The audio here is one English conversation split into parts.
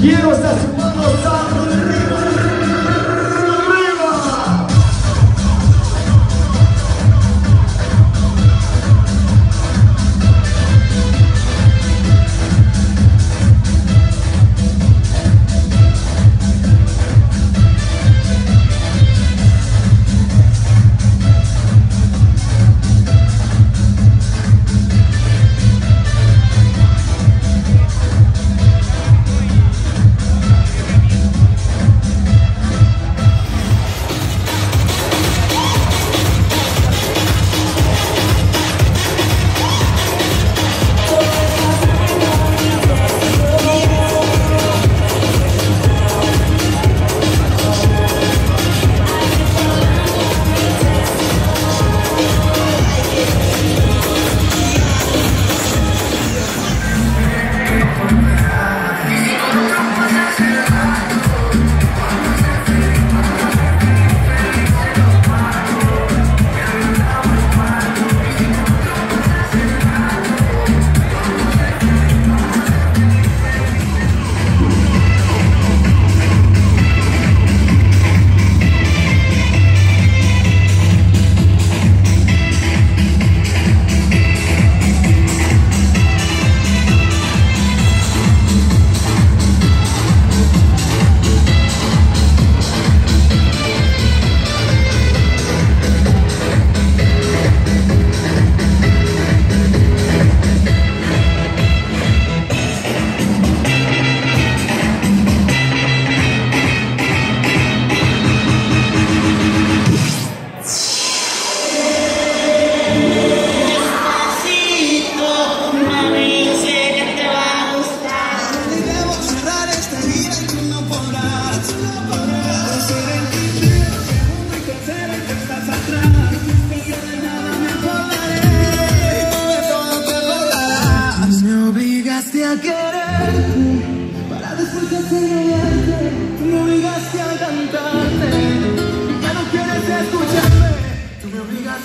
Quiero esta ciudad.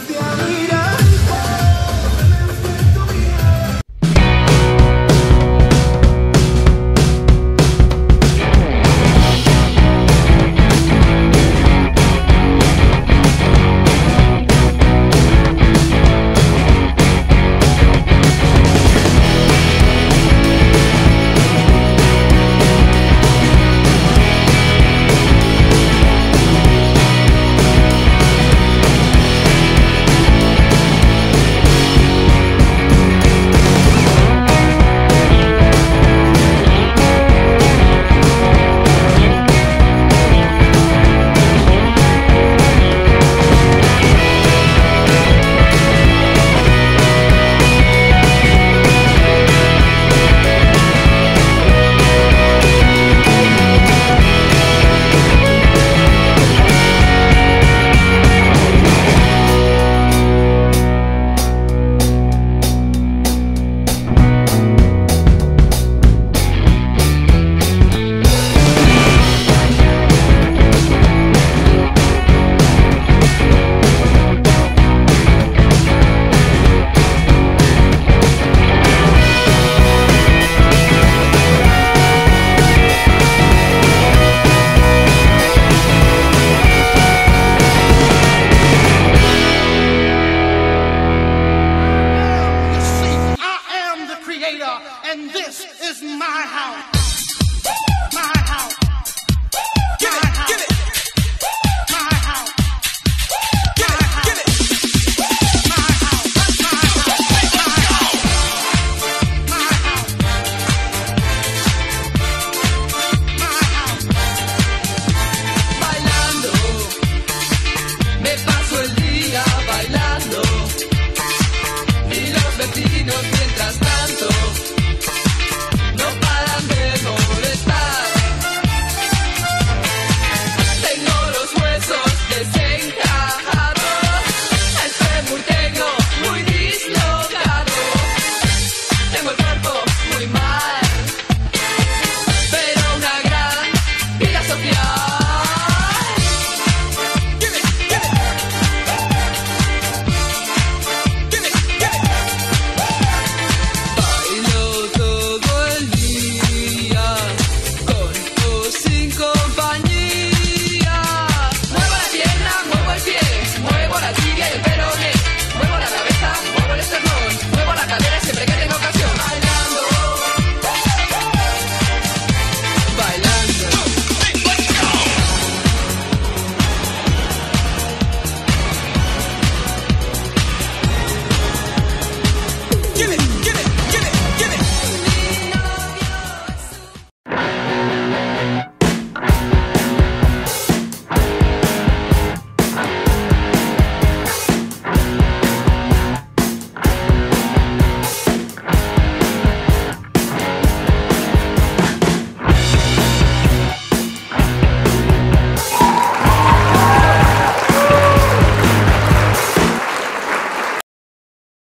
Gracias. creator, and this is my house. My house.